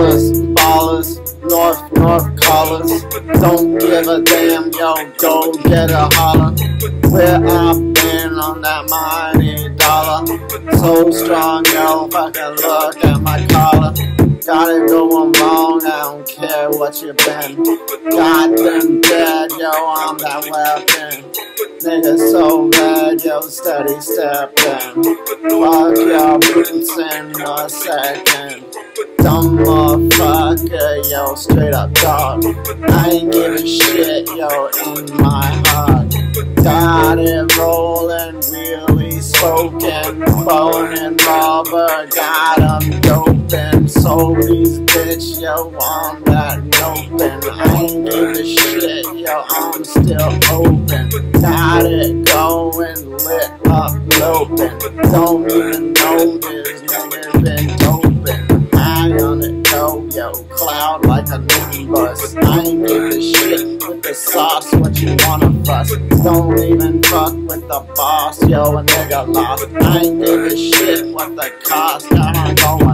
North, callers. Don't give a damn, yo, go get a holler. Where I've been on that mighty dollar. So strong, yo, fucking look at my collar. Got it going wrong, I don't care what you've been. Them dead, yo, I'm that weapon. Niggas so mad, yo, steady stepping. Fuck your boots in a second. Dumb motherfucker, yo, straight up dog. I ain't giving shit, yo, in my heart. Got it rolling, wheelie smoking, phone and rubber, got 'em doping. Sold these bitch, yo, on that noping. I ain't giving shit, yo, I'm still open. Got it going, lit up, loping. Don't even know this nigga been doping. High on it, yo, yo, cloud like a nimbus. I ain't giving shit with the sauce, what you wanna fuss. Don't even fuck with the boss, yo, a nigga lost. I ain't giving shit what the cost, I'm going.